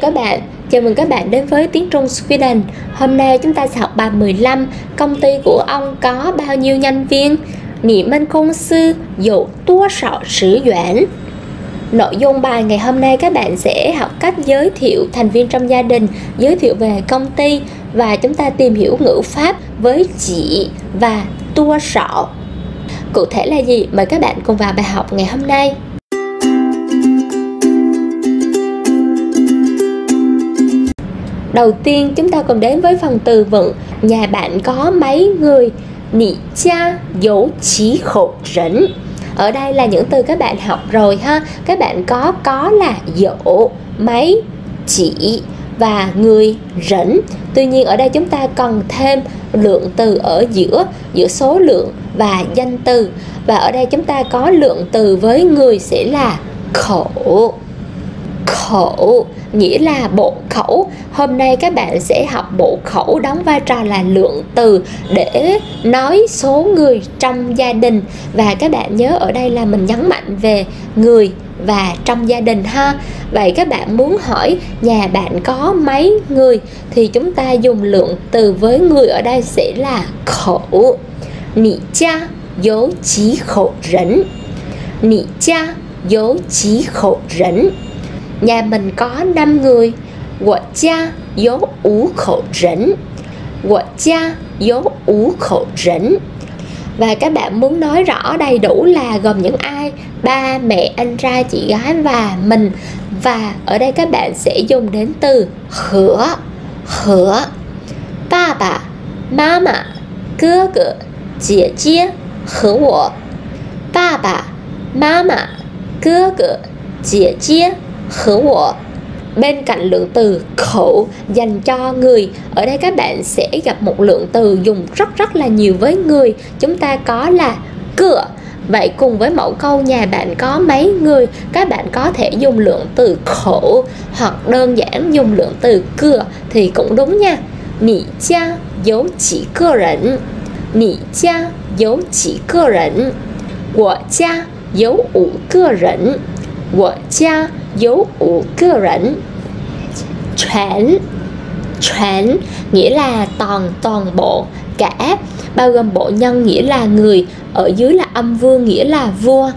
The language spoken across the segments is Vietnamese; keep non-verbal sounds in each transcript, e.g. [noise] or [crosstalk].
các bạn, chào mừng các bạn đến với Tiếng Trung Sweden. Hôm nay chúng ta sẽ học bài 15 Công ty của ông có bao nhiêu nhân viên? Nị mân công sư dụ tua sọ sử doãn Nội dung bài ngày hôm nay các bạn sẽ học cách giới thiệu thành viên trong gia đình Giới thiệu về công ty Và chúng ta tìm hiểu ngữ pháp với chỉ và tua sọ. Cụ thể là gì? Mời các bạn cùng vào bài học ngày hôm nay. Đầu tiên chúng ta cùng đến với phần từ vựng. Nhà bạn có mấy người? Nị cha dấu chí khổ rỉnh. Ở đây là những từ các bạn học rồi ha. Các bạn có có là dỗ, mấy, chỉ và người rỉnh. Tuy nhiên ở đây chúng ta cần thêm lượng từ ở giữa Giữa số lượng và danh từ. Và ở đây chúng ta có lượng từ với người sẽ là khổ khẩu, nghĩa là bộ khẩu. Hôm nay các bạn sẽ học bộ khẩu đóng vai trò là lượng từ để nói số người trong gia đình. Và các bạn nhớ ở đây là mình nhấn mạnh về người và trong gia đình ha. Vậy các bạn muốn hỏi nhà bạn có mấy người thì chúng ta dùng lượng từ với người ở đây sẽ là khẩu. Nị cha, dấu chí khẩu rỉnh. Nị cha, dấu chí khẩu rỉnh nhà mình có 5 người 我家有五口人我家有五口人 và các bạn muốn nói rõ đầy đủ là gồm những ai ba mẹ anh trai chị gái và mình và ở đây các bạn sẽ dùng đến từ hửa hửa ba bà mama cơ cơ chị chia和我爸爸妈妈哥哥姐姐 khẩu của bên cạnh lượng từ khẩu dành cho người ở đây các bạn sẽ gặp một lượng từ dùng rất rất là nhiều với người chúng ta có là cửa Vậy cùng với mẫu câu nhà bạn có mấy người, các bạn có thể dùng lượng từ khổ hoặc đơn giản dùng lượng từ cửa thì cũng đúng nha. Nì cha dấu chỉ cơ rỉnh. Nì cha dấu chỉ cơ rỉnh. Của cha dấu ủ cơ rỉnh. Của cha dấu ủ cơ rẫn chuyển chuyển nghĩa là toàn toàn bộ, cả bao gồm bộ nhân nghĩa là người, ở dưới là âm vương nghĩa là vua.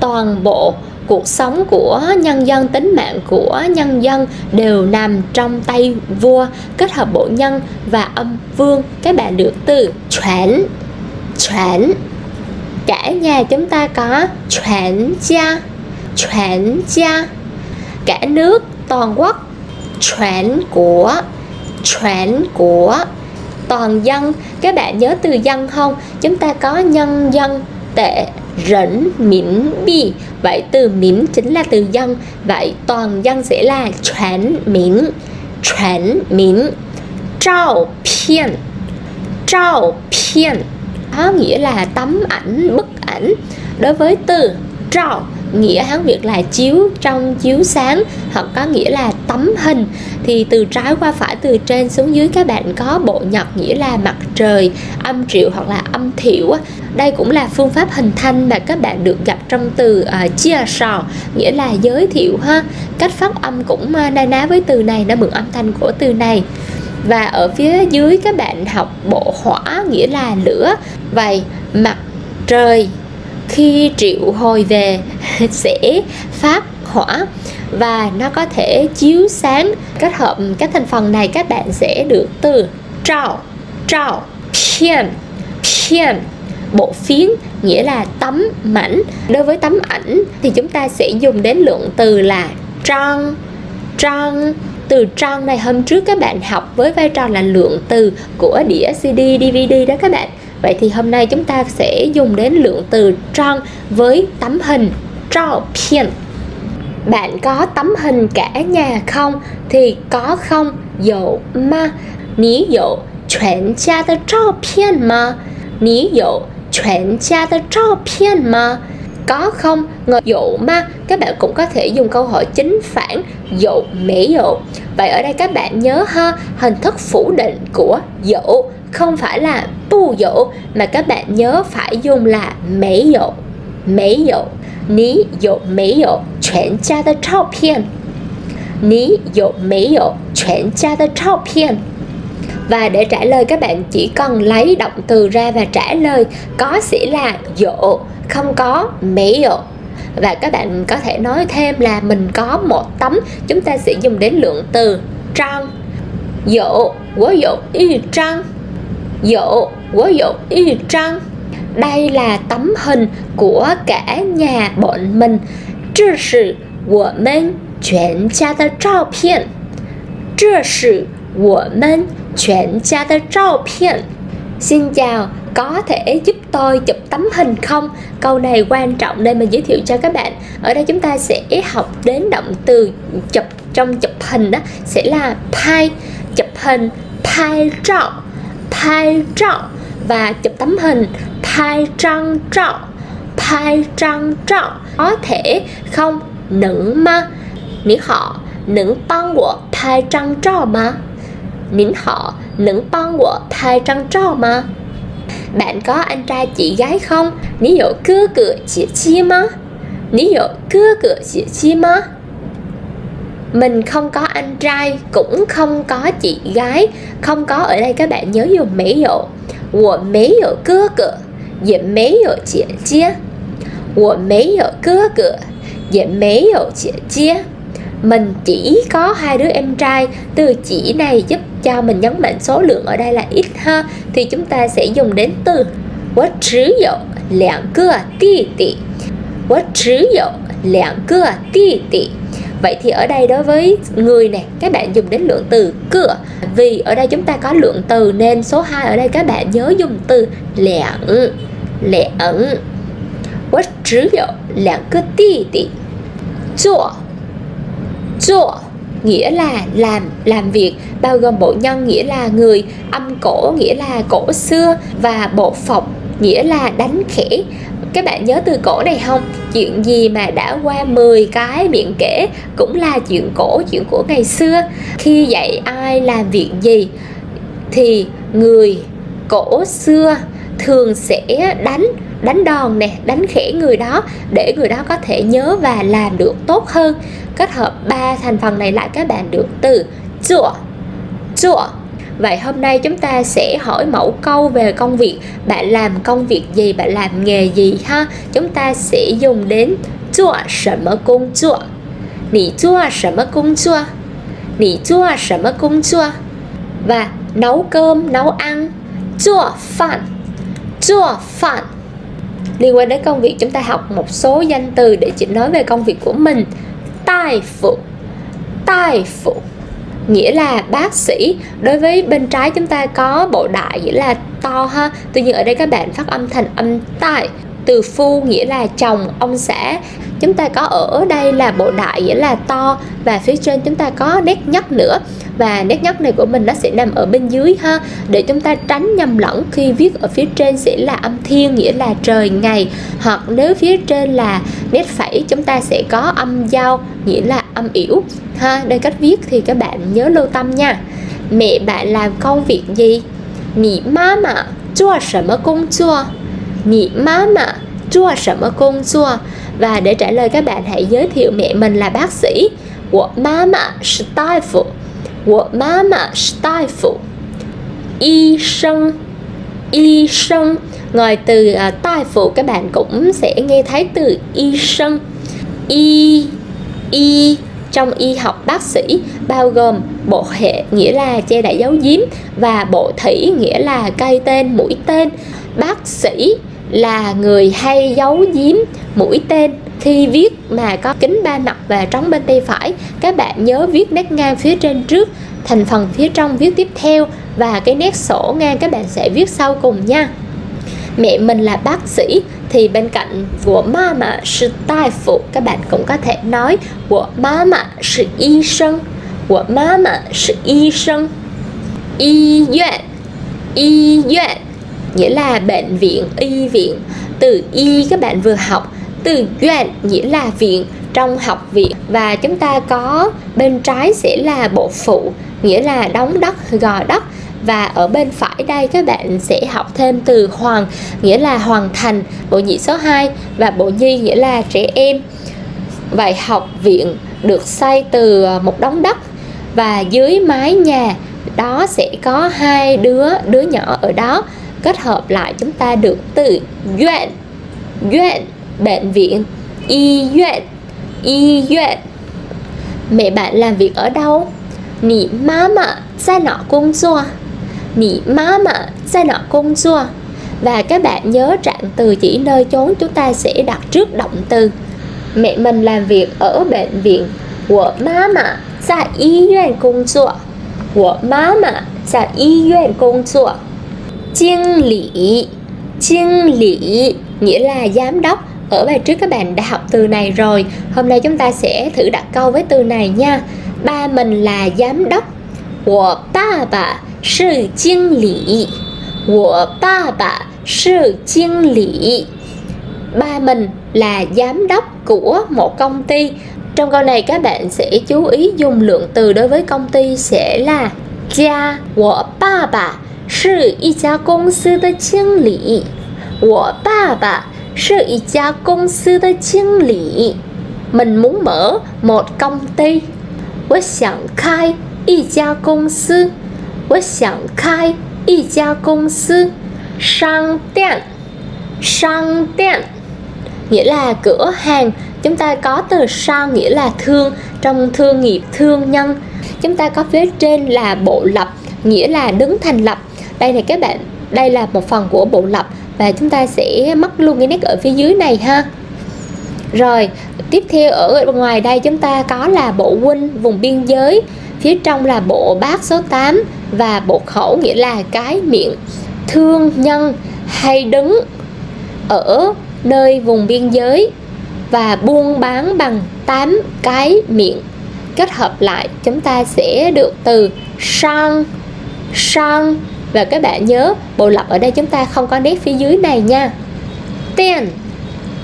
Toàn bộ cuộc sống của nhân dân, tính mạng của nhân dân đều nằm trong tay vua, kết hợp bộ nhân và âm vương. Các bạn được từ chuyển chuyển cả nhà chúng ta có chuyển gia chuyển gia cả nước, toàn quốc. Chuyển của chuyển của toàn dân. Các bạn nhớ từ dân không? Chúng ta có nhân dân tệ rỉnh miễn bi. Vậy từ miễn chính là từ dân. Vậy toàn dân sẽ là chuyển miễn chuyển miễn trao phiên trao phiên có nghĩa là tấm ảnh, bức ảnh. Đối với từ trao nghĩa hán việt là chiếu trong chiếu sáng hoặc có nghĩa là tấm hình. Thì từ trái qua phải từ trên xuống dưới các bạn có bộ nhật nghĩa là mặt trời âm triệu hoặc là âm thiểu đây cũng là phương pháp hình thanh mà các bạn được gặp trong từ uh, chia sò nghĩa là giới thiệu ha. Cách phát âm cũng uh, na ná với từ này nó mượn âm thanh của từ này. Và ở phía dưới các bạn học bộ hỏa nghĩa là lửa. Vậy mặt trời khi triệu hồi về, [laughs] sẽ phát hỏa và nó có thể chiếu sáng kết hợp các thành phần này, các bạn sẽ được từ trào trào phiên phiên bộ phiến nghĩa là tấm mảnh. Đối với tấm ảnh thì chúng ta sẽ dùng đến lượng từ là trang trang. Từ trang này hôm trước các bạn học với vai trò là lượng từ của đĩa CD DVD đó các bạn. Vậy thì hôm nay chúng ta sẽ dùng đến lượng từ trang với tấm hình trò pian Bạn có tấm hình cả nhà không? Thì có không? Dậu ma. Ní dậu chuyển gia tờ trò pian mà. Ní dậu chuyển gia tờ trò pian mà. Có không? Ngờ dụ ma. Các bạn cũng có thể dùng câu hỏi chính phản dụ mỹ dụ vậy ở đây các bạn nhớ ha, hình thức phủ định của dụ không phải là 不有 mà các bạn nhớ phải dùng là mấy dụ mấy dụ ní dụ mấy dụ chuyển cha the chao pian ní dụ mấy dụ chuyển cha the chao pian và để trả lời, các bạn chỉ cần lấy động từ ra và trả lời, có sẽ là dụ không có mấy dụ và các bạn có thể nói thêm là mình có một tấm, chúng ta sẽ dùng đến lượng từ trang. Dụ quá dụ y trang dỗ, quá dỗ y trăng. Đây là tấm hình của cả nhà bọn mình. Chứ sự của mình chuyển gia tờ trao phiền Chứ sự của mình chuyển gia tờ trao phiền Xin chào, có thể giúp tôi chụp tấm hình không? Câu này quan trọng nên mình giới thiệu cho các bạn. Ở đây chúng ta sẽ học đến động từ chụp trong chụp hình đó sẽ là pai chụp hình pai 照pai trọ và chụp tấm hình, pai trăng trọ, pai trăng trọ. Có thể không nửng ma, nỉ họ nửng帮我拍张照吗？您好，能帮我拍张照吗？Bạn có anh trai chị gái không? 你有哥哥姐姐吗？你有哥哥姐姐吗 mình không có anh trai, cũng không có chị gái, không có ở đây các bạn nhớ dùng mấy dụ của mấy dụ cưa cửa dễ mấy dụ chị chia của mấy dụ cưa cửa dễ mấy dụ chị chia mình chỉ có hai đứa em trai, từ chỉ này giúp cho mình nhấn mạnh số lượng ở đây là ít ha, thì chúng ta sẽ dùng đến từ quá chứ dụ lẻng cưa ti tị quá chứ dụ lẻng cưa ti tị Vậy thì ở đây đối với người này các bạn dùng đến lượng từ cửa Vì ở đây chúng ta có lượng từ nên số 2 ở đây các bạn nhớ dùng từ lẻng lẻng 我只有两个弟弟做 Zhuo nghĩa là làm làm việc bao gồm bộ nhân nghĩa là người âm cổ nghĩa là cổ xưa và bộ phộc nghĩa là đánh khẽ. Các bạn nhớ từ cổ này không? Chuyện gì mà đã qua 10 cái miệng kể cũng là chuyện cổ, chuyện của ngày xưa. Khi dạy ai làm việc gì thì người cổ xưa thường sẽ đánh đánh đòn nè, đánh khẽ người đó để người đó có thể nhớ và làm được tốt hơn. Kết hợp ba thành phần này lại các bạn được từ chữa chữa Vậy hôm nay chúng ta sẽ hỏi mẫu câu về công việc. Bạn làm công việc gì, bạn làm nghề gì ha? Chúng ta sẽ dùng đến Chua sầm công chua Nì chua sầm công chua Nì chua sầm công chua Và nấu cơm, nấu ăn Chua phản Chua phản Liên quan đến công việc chúng ta học một số danh từ để chỉ nói về công việc của mình. Tài phụ Tài phụ nghĩa là bác sĩ, đối với bên trái chúng ta có bộ đại nghĩa là to ha. Tuy nhiên ở đây các bạn phát âm thành âm tại. Từ phu nghĩa là chồng, ông xã chúng ta có ở đây là bộ đại nghĩa là to và phía trên chúng ta có nét nhấp nữa. Và nét nhấp này của mình nó sẽ nằm ở bên dưới ha. Để chúng ta tránh nhầm lẫn khi viết ở phía trên sẽ là âm thiên, nghĩa là trời, ngày. Hoặc nếu phía trên là nét phẩy, chúng ta sẽ có âm dao, nghĩa là âm yểu. Ha, đây cách viết thì các bạn nhớ lưu tâm nha. Mẹ bạn làm công việc gì? Nị má mạ chua sở mơ công chua. Nị má mạ chua sở mơ công chua và để trả lời các bạn hãy giới thiệu mẹ mình là bác sĩ của mama stifle của mama stifle y sinh y sinh ngoài từ uh, tai phụ các bạn cũng sẽ nghe thấy từ y sinh y y trong y học bác sĩ bao gồm bộ hệ nghĩa là che đậy dấu giếm và bộ thủy nghĩa là cây tên mũi tên. Bác sĩ là người hay giấu giếm mũi tên khi viết mà có kính ba mặt và trống bên tay phải. Các bạn nhớ viết nét ngang phía trên trước, thành phần phía trong viết tiếp theo và cái nét sổ ngang các bạn sẽ viết sau cùng nha. Mẹ mình là bác sĩ thì bên cạnh của mama mà sư tai phụ, các bạn cũng có thể nói của mama sư y sân, của mama sư y sân. Y viện y viện nghĩa là bệnh viện, y viện. Từ y các bạn vừa học từ viện nghĩa là viện, trong học viện. Và chúng ta có, bên trái sẽ là bộ phụ, nghĩa là đóng đất, gò đất. Và ở bên phải đây các bạn sẽ học thêm từ hoàng, nghĩa là hoàn thành, bộ nhị số 2 và bộ nhi nghĩa là trẻ em. Vậy học viện được xây từ ờ, một đống đất. Và dưới mái nhà, đó sẽ có hai đứa đứa nhỏ ở đó. Kết hợp lại chúng ta được từ duyện duyện bệnh viện. Y viện y viện mẹ bạn làm việc ở đâu? Nị má mà, ra nọ công chua nị má mà, ra nọ công chua và các bạn nhớ trạng từ chỉ nơi chốn chúng ta sẽ đặt trước động từ. Mẹ mình làm việc ở bệnh viện của má mạ ra y viện công chua của má mạ ra y viện công chua Chiên lý Chiên lý nghĩa là giám đốc ở bài trước các bạn đã học từ này rồi. Hôm nay chúng ta sẽ thử đặt câu với từ này nha. Ba mình là giám đốc. Của ba bà sư chinh lý của ba bà sư chinh lý ba mình là giám đốc của một công ty. Trong câu này các bạn sẽ chú ý dùng lượng từ đối với công ty sẽ là cha của ba bà sư y cha công sư tư chinh lý của ba bà 是一家公司的经理 mình muốn mở một công ty 我想开一家公司我想开一家公司商店商店 nghĩa là cửa hàng chúng ta có từ sang nghĩa là thương trong thương nghiệp thương nhân chúng ta có phía trên là bộ lập nghĩa là đứng thành lập đây này các bạn đây là một phần của bộ lập và chúng ta sẽ mất luôn cái nét ở phía dưới này ha. Rồi, tiếp theo ở ngoài đây chúng ta có là bộ huynh vùng biên giới. Phía trong là bộ bát số 8 và bộ khẩu nghĩa là cái miệng thương nhân hay đứng ở nơi vùng biên giới và buôn bán bằng 8 cái miệng. Kết hợp lại, chúng ta sẽ được từ sang sang và các bạn nhớ, bộ lập ở đây chúng ta không có nét phía dưới này nha. Tiền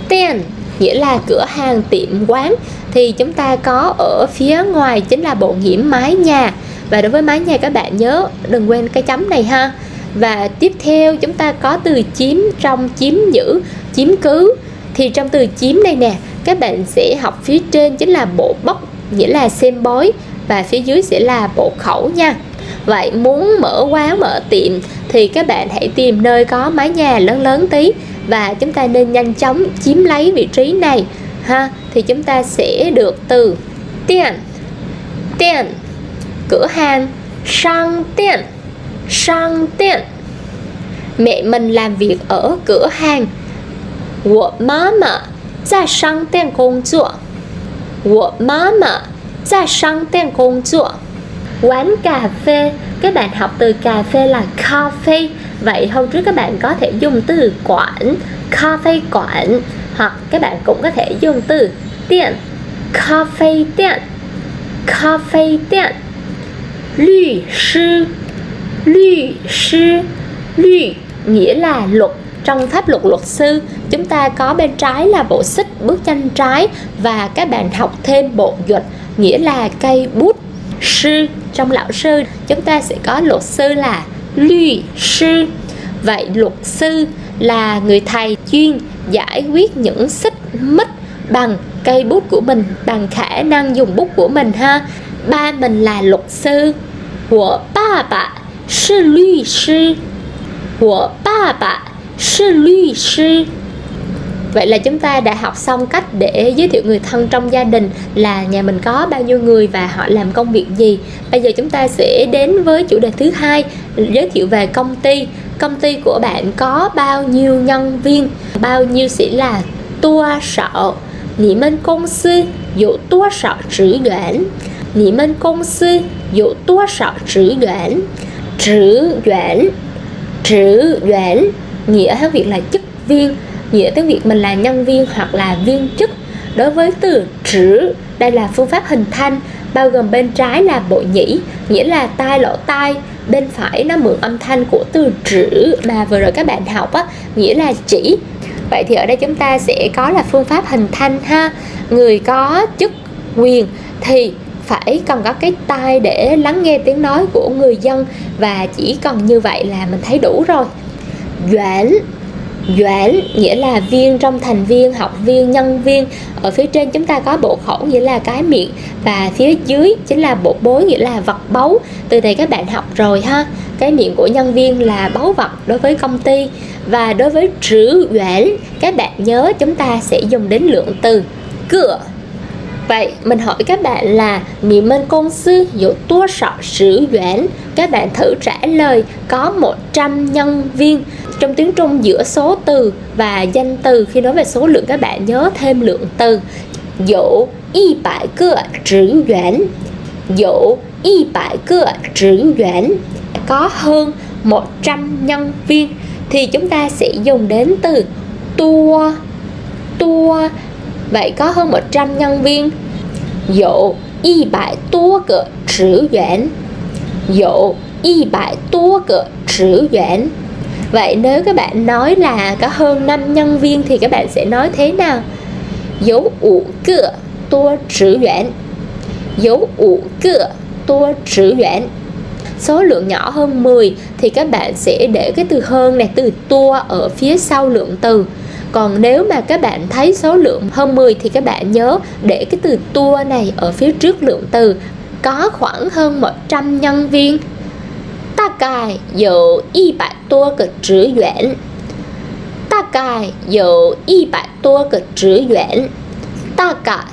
tiền nghĩa là cửa hàng tiệm quán. Thì chúng ta có ở phía ngoài chính là bộ nghiễm mái nhà. Và đối với mái nhà các bạn nhớ, đừng quên cái chấm này ha. Và tiếp theo chúng ta có từ chiếm trong chiếm giữ chiếm cứ. Thì trong từ chiếm này nè, các bạn sẽ học phía trên chính là bộ bóc, nghĩa là xem bói. Và phía dưới sẽ là bộ khẩu nha vậy muốn mở quán mở tiệm thì các bạn hãy tìm nơi có mái nhà lớn lớn tí và chúng ta nên nhanh chóng chiếm lấy vị trí này ha thì chúng ta sẽ được từ tiền tiền cửa hàng sang tiền sang tiền mẹ mình làm việc ở cửa hàng 我妈妈在商店工作。我妈妈在商店工作。 quán cà phê. Các bạn học từ cà phê là coffee. Vậy hôm trước các bạn có thể dùng từ quán coffee quán hoặc các bạn cũng có thể dùng từ tiện, coffee tiện coffee tiện. Luật sư luật sư luật nghĩa là luật. Trong pháp luật luật sư, chúng ta có bên trái là bộ xích bức tranh trái, và các bạn học thêm bộ gịch nghĩa là cây bút sư. Trong lão sư, chúng ta sẽ có luật sư là luật sư. Vậy luật sư là người thầy chuyên giải quyết những xích mích bằng cây bút của mình, bằng khả năng dùng bút của mình ha. Ba mình là luật sư của ba bà sư luật sư. Của ba bà sư luật sư. Vậy là chúng ta đã học xong cách để giới thiệu người thân trong gia đình là nhà mình có bao nhiêu người và họ làm công việc gì. Bây giờ chúng ta sẽ đến với chủ đề thứ hai, giới thiệu về công ty. Công ty của bạn có bao nhiêu nhân viên, bao nhiêu sẽ là tua sở. 你们公司有多少职员？你们公司有多少职员？职员，职员 nghĩa Hán Việt là chức viên nghĩa tiếng Việt mình là nhân viên hoặc là viên chức. Đối với từ trữ, đây là phương pháp hình thanh bao gồm bên trái là bộ nhĩ, nghĩa là tai lỗ tai, bên phải nó mượn âm thanh của từ trữ mà vừa rồi các bạn học á, nghĩa là chỉ. Vậy thì ở đây chúng ta sẽ có là phương pháp hình thanh ha. Người có chức, quyền thì phải cần có cái tai để lắng nghe tiếng nói của người dân và chỉ cần như vậy là mình thấy đủ rồi. Doãn Doãn nghĩa là viên trong thành viên, học viên, nhân viên. Ở phía trên chúng ta có bộ khẩu nghĩa là cái miệng. Và phía dưới chính là bộ bối nghĩa là vật báu. Từ này các bạn học rồi ha. Cái miệng của nhân viên là báu vật đối với công ty. Và đối với trữ doãn Các bạn nhớ chúng ta sẽ dùng đến lượng từ cửa. Vậy, mình hỏi các bạn là Mì mân công sư dụ tua sọ sử yuan Các bạn thử trả lời có 100 nhân viên Trong tiếng Trung giữa số từ và danh từ. Khi nói về số lượng, các bạn nhớ thêm lượng từ. Dụ y bại cơ trữ yuan Dụ y bại cơ trữ yuan Có hơn 100 nhân viên. Thì chúng ta sẽ dùng đến từ tua Tua Vậy có hơn 100 nhân viên Dụ y bại tua cỡ trữ yuan. Dụ y bại tua cỡ trữ yuan. Vậy nếu các bạn nói là có hơn 5 nhân viên thì các bạn sẽ nói thế nào? Dấu ủ cửa tua trữ yuan. Dấu ủ cửa tua trữ yuan Số lượng nhỏ hơn 10 thì các bạn sẽ để cái từ hơn này, từ tua ở phía sau lượng từ còn nếu mà các bạn thấy số lượng hơn 10 thì các bạn nhớ để cái từ tour này ở phía trước lượng từ có khoảng hơn 100 nhân viên 大概有一百多个职员大概有一百多个职员大概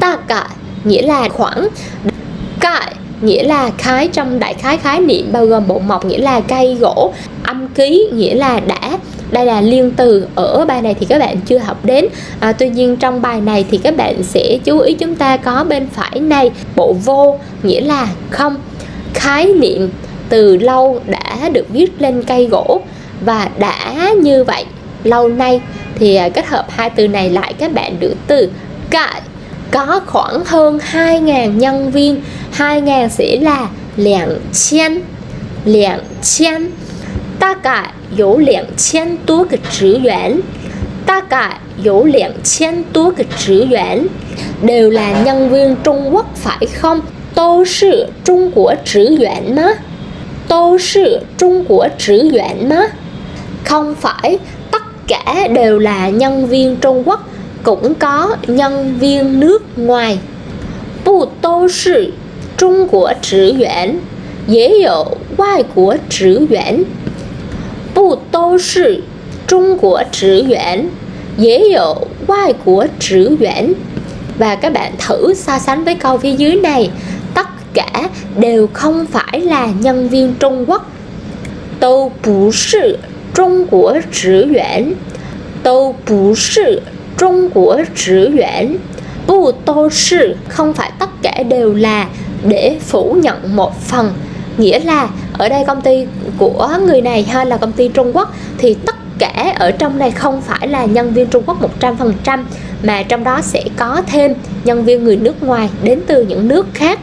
大概 nghĩa là khoảng cài nghĩa là khái trong đại khái khái niệm bao gồm bộ mọc nghĩa là cây gỗ âm ký nghĩa là đã đây là liên từ ở bài này thì các bạn chưa học đến. À, tuy nhiên trong bài này thì các bạn sẽ chú ý chúng ta có bên phải này bộ vô nghĩa là không. Khái niệm từ lâu đã được viết lên cây gỗ và đã như vậy lâu nay. Thì à, kết hợp hai từ này lại các bạn được từ cải có khoảng hơn 2.000 nhân viên 2.000 sẽ là lẻng chen lẻng chen tất cả 有两千多个职员，大概有两千多个职员 đều là nhân viên Trung Quốc phải không? Tô sư Trung Quốc trữ doãn má Tô sư Trung Quốc trữ doãn má Không phải tất cả đều là nhân viên Trung Quốc Cũng có nhân viên nước ngoài Bù tô sư Trung Quốc trữ doãn 也有外国职员 不都是中国职员，也有外国职员 và các bạn thử so sánh với câu phía dưới này tất cả đều không phải là nhân viên Trung Quốc 都不是中国职员都不是中国职员不都是 không phải tất cả đều là để phủ nhận một phần nghĩa là ở đây công ty của người này hay là công ty Trung Quốc thì tất cả ở trong này không phải là nhân viên Trung Quốc 100% mà trong đó sẽ có thêm nhân viên người nước ngoài đến từ những nước khác.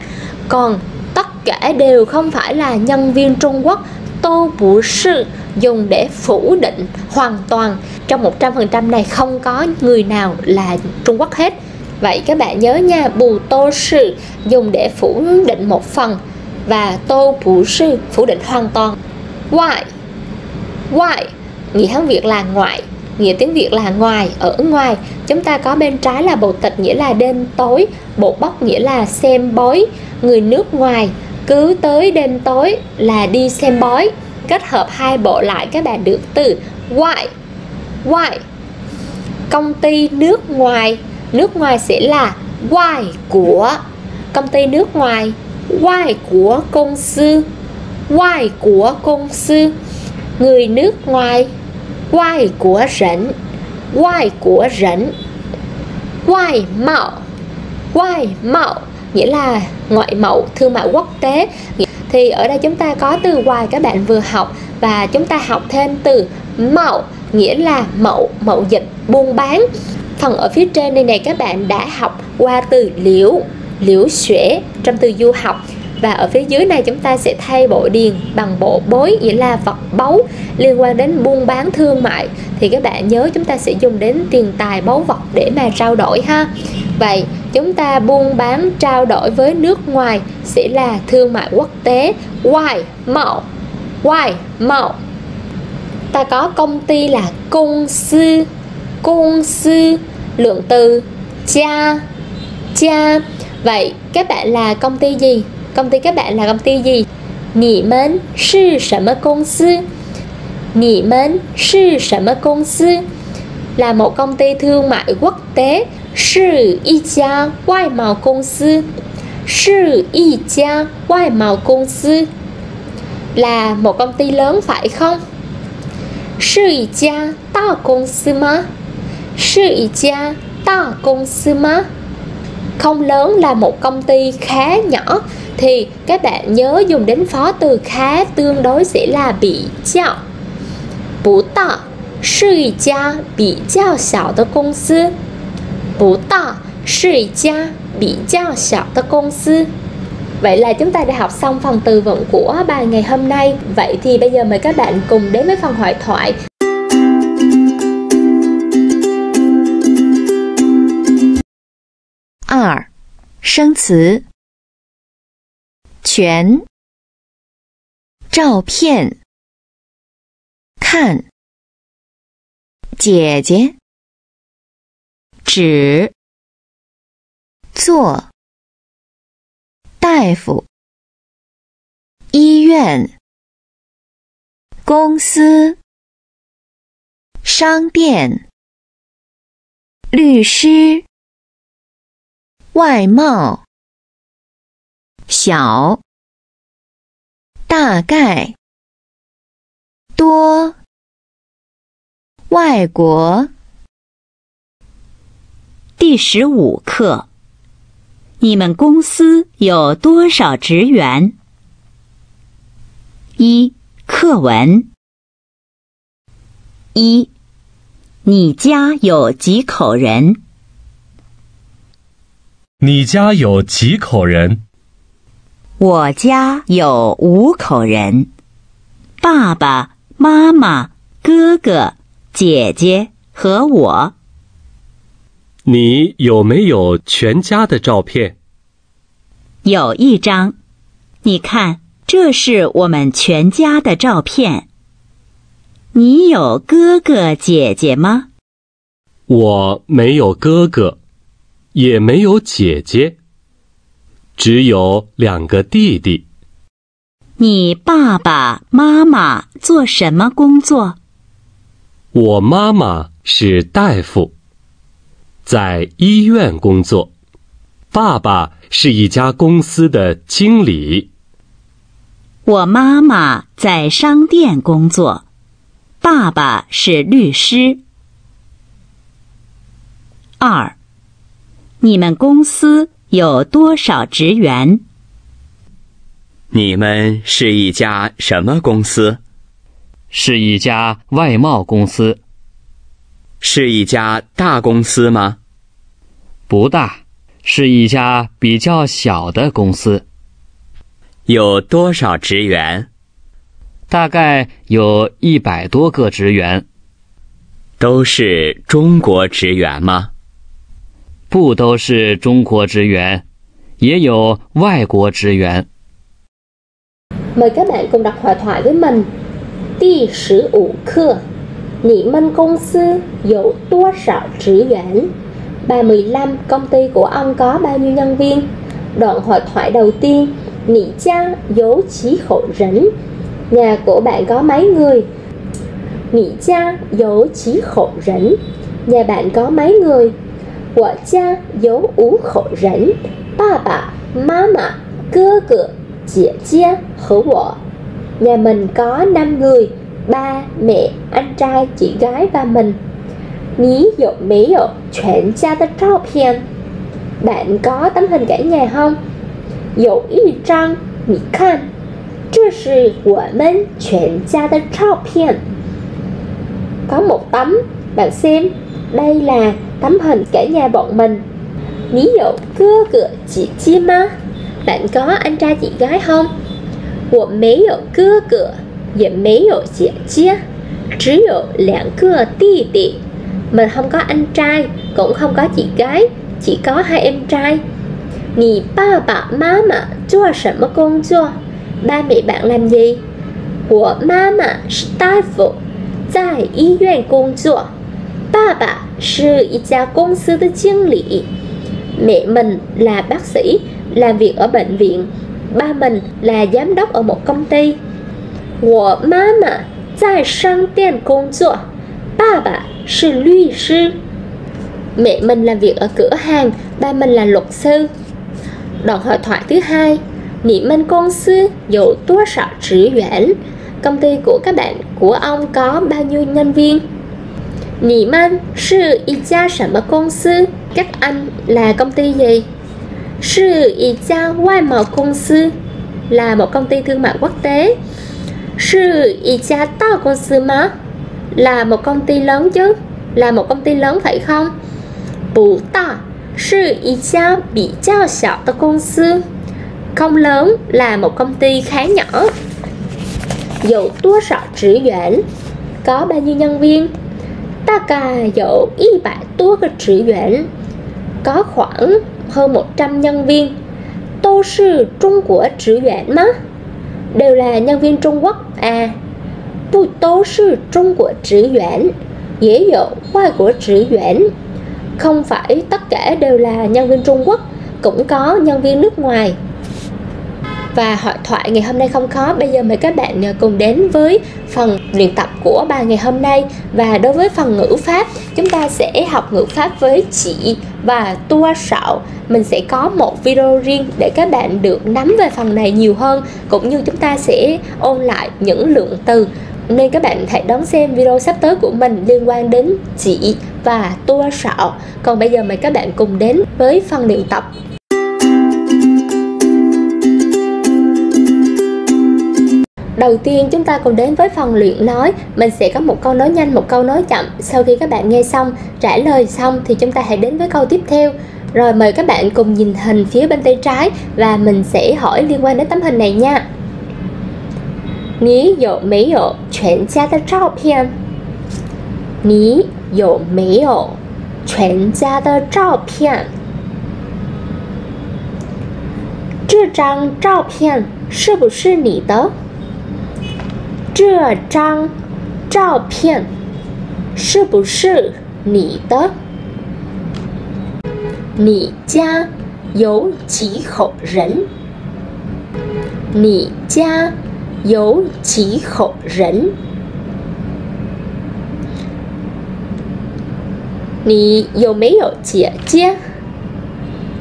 Còn tất cả đều không phải là nhân viên Trung Quốc tô bù sư dùng để phủ định hoàn toàn. Trong 100% này không có người nào là Trung Quốc hết. Vậy các bạn nhớ nha, bù tô sự dùng để phủ định một phần và tô bù sư phủ định hoàn toàn. Ngoại ngoại nghĩa hán việt là ngoại, nghĩa tiếng việt là ngoài, ở ngoài. Chúng ta có bên trái là bộ tịch, nghĩa là đêm tối, bộ bóc nghĩa là xem bói. Người nước ngoài cứ tới đêm tối là đi xem bói. Kết hợp hai bộ lại, các bạn được từ ngoại ngoại công ty nước ngoài. Nước ngoài sẽ là why của công ty nước ngoài ngoại của công sư. Ngoại của công sư. Người nước ngoài. Ngoại của rảnh, ngoại của rảnh, ngoại mạo. Ngoại mạo. Nghĩa là ngoại mạo thương mại quốc tế. Thì ở đây chúng ta có từ ngoài các bạn vừa học và chúng ta học thêm từ mạo nghĩa là mậu mậu dịch buôn bán. Phần ở phía trên đây này các bạn đã học qua từ liễu liễu xuể trong từ du học. Và ở phía dưới này chúng ta sẽ thay bộ điền bằng bộ bối, nghĩa là vật báu liên quan đến buôn bán thương mại. Thì các bạn nhớ chúng ta sẽ dùng đến tiền tài báu vật để mà trao đổi ha. Vậy, chúng ta buôn bán trao đổi với nước ngoài sẽ là thương mại quốc tế. Ngoài mạo ngoài mạo ta có công ty là công sư công sư, lượng từ cha cha vậy các bạn là công ty gì? Công ty các bạn là công ty gì? Nghỉ mến sư sở mơ công sư. Nghỉ mến sư sở mơ công sư là một công ty thương mại quốc tế. Sư y gia ngoại màu công sư. Sư y gia ngoại màu công sư là một công ty lớn phải không? Sư y gia ta công sư má. Sư y gia ta công sư má không lớn là một công ty khá nhỏ, thì các bạn nhớ dùng đến phó từ khá tương đối sẽ là bị chào. Bú tạ sư gia bị chào xảo tờ công sư. Bú tạ sư gia bị chào xảo tờ công sư. Vậy là chúng ta đã học xong phần từ vựng của bài ngày hôm nay. Vậy thì bây giờ mời các bạn cùng đến với phần hội thoại. 生词。全，照片，看，姐姐，纸，做，大夫，医院，公司，商店，律师，外贸。小，大概，多，外国。第十五课，你们公司有多少职员？一课文。一，你家有几口人？你家有几口人？我家有五口人，爸爸妈妈、哥哥、姐姐和我。你有没有全家的照片？有一张，你看，这是我们全家的照片。你有哥哥姐姐吗？我没有哥哥，也没有姐姐。只有两个弟弟。你爸爸妈妈做什么工作？我妈妈是大夫，在医院工作。爸爸是一家公司的经理。我妈妈在商店工作，爸爸是律师。二，你们公司。有多少职员？你们是一家什么公司？是一家外贸公司。是一家大公司吗？不大，是一家比较小的公司。有多少职员？大概有一百多个职员。都是中国职员吗？不都是中国职员，也有外国职员。Mời các bạn cùng đọc hội thoại với mình. 第十五课，你们公司有多少职员？Bài 15, công ty của ông có bao nhiêu nhân viên? Đoạn hội thoại đầu tiên, Nị cha dấu chí khổ rỉnh Nhà của bạn có mấy người? Nị cha dấu chí khổ rỉnh Nhà bạn có mấy người? 我家有五口人，爸爸妈妈、哥哥、姐姐和我。Nhà mình có 5 người, ba, mẹ, anh trai, chị gái và mình. Ní dụ mấy dụ chuyển gia的照片 Bạn có tấm hình cả nhà không? Dụ y trang, nì khan. 这是我们全家的照片 Có một tấm, bạn xem, đây là tấm hình cả nhà bọn mình Ní dụ cơ cửa chị chi má Bạn có anh trai chị gái không? 我没有哥哥，也没有姐姐，只有两个弟弟。Mình không có anh trai, cũng không có chị gái, chỉ có hai em trai. 你爸爸妈妈做什么工作？Ba mẹ bạn làm gì? 我妈妈是大夫， 在医院工作，爸爸 是一家公司的经理。Mẹ mình là bác sĩ, làm việc ở bệnh viện. Ba mình là giám đốc ở một công ty. 我妈妈在商店工作，爸爸是律师。Mẹ mình làm việc ở cửa hàng, ba mình là luật sư. Đoạn hội thoại thứ hai, 你们公司有多少职员？công ty của các bạn của ông có bao nhiêu nhân viên? 你们是一家什么公司？các anh là công ty gì? 是一家外贸公司 là một công ty thương mại quốc tế. 是一家大公司吗？là một công ty lớn chứ? là một công ty lớn phải không? 不大，是一家比较小的公司。không lớn là một công ty khá nhỏ. Dầu tua sọ trữ yuan có bao nhiêu nhân viên? Ta có khoảng hơn 100 nhân viên. Tô sư Trung đều là nhân viên Trung Quốc à. Bu tô sư Trung dễ dụ không phải tất cả đều là nhân viên Trung Quốc, cũng có nhân viên nước ngoài và hội thoại ngày hôm nay không khó. Bây giờ mời các bạn à, cùng đến với phần luyện tập của bài ngày hôm nay. Và đối với phần ngữ pháp, chúng ta sẽ học ngữ pháp với chị và tua sạo. Mình sẽ có một video riêng để các bạn được nắm về phần này nhiều hơn, cũng như chúng ta sẽ ôn lại những lượng từ. Nên các bạn hãy đón xem video sắp tới của mình liên quan đến chị và tua sạo. Còn bây giờ mời các bạn cùng đến với phần luyện tập. Đầu tiên chúng ta cùng đến với phần luyện nói Mình sẽ có một câu nói nhanh, một câu nói chậm Sau khi các bạn nghe xong, trả lời xong thì chúng ta hãy đến với câu tiếp theo Rồi mời các bạn cùng nhìn hình phía bên tay trái Và mình sẽ hỏi liên quan đến tấm hình này nha 你有没有全家的照片？你有没有全家的照片？这张照片是不是你的？ 这张照片是不是你的？你家有几口人？你家有几口人？你有没有姐姐？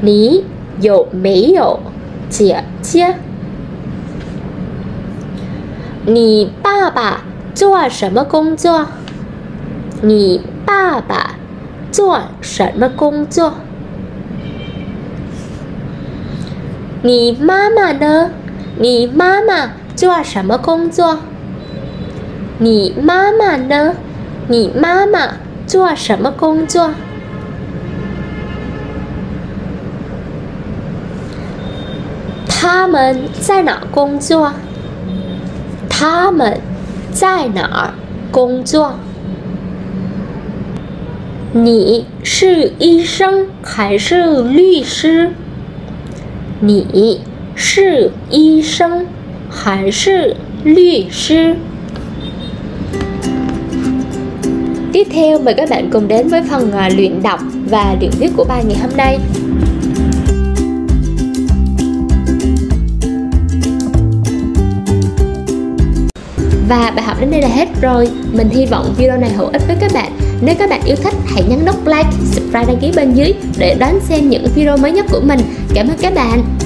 你有没有姐姐？你爸爸做什么工作？你爸爸做什么工作？你妈妈呢？你妈妈做什么工作？你妈妈呢？你妈妈做什么工作？他们在哪工作？他们在哪儿工作？你是医生还是律师？你是医生还是律师？Tiếp theo mời các bạn cùng đến với phần luyện đọc và luyện viết của bài ngày hôm nay. Và bài học đến đây là hết rồi. Mình hy vọng video này hữu ích với các bạn. Nếu các bạn yêu thích hãy nhấn nút like, subscribe đăng ký bên dưới Để đón xem những video mới nhất của mình. Cảm ơn các bạn.